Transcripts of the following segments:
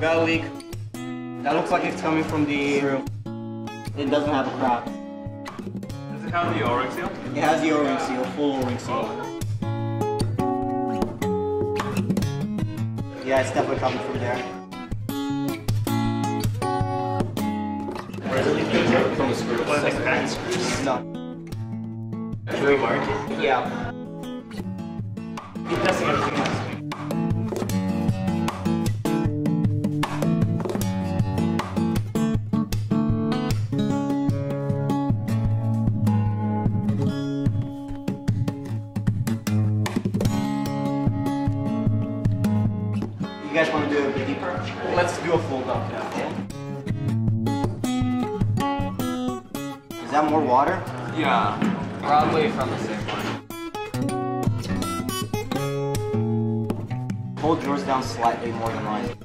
oil leak. That looks like it's coming from the screw. It doesn't have a crack. Does it have the O-ring seal? It has the O-ring seal, full O-ring seal. Yeah, it's definitely coming from there. Where is it? From the screw. What, like back screws? No. Should we mark it? Yeah. Keep testing everything You guys want to do it a bit deeper? Let's do a full up now. Is that more water? Yeah, probably from the same one. Hold yours down slightly more than mine.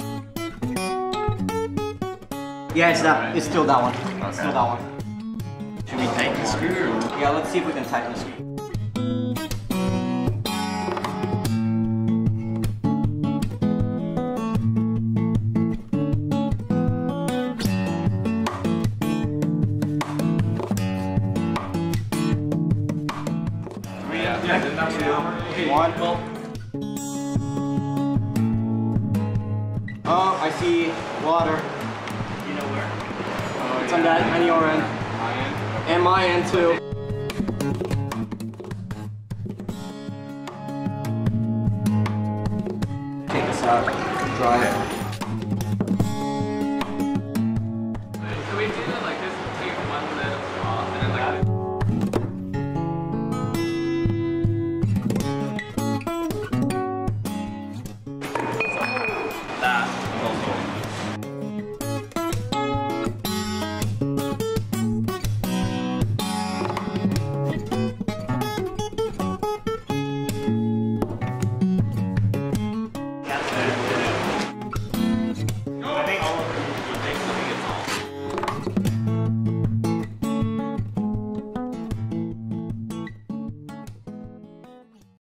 Yeah, it's that. It's still that one. It's still that one. Should we tighten the screw? Yeah, let's see if we can tighten the screw. Yeah, yeah, then that's Two, one. Oh, I see water. You know where? Oh, It's on that on your end. Iron. And my end too. Take this out. Dry it.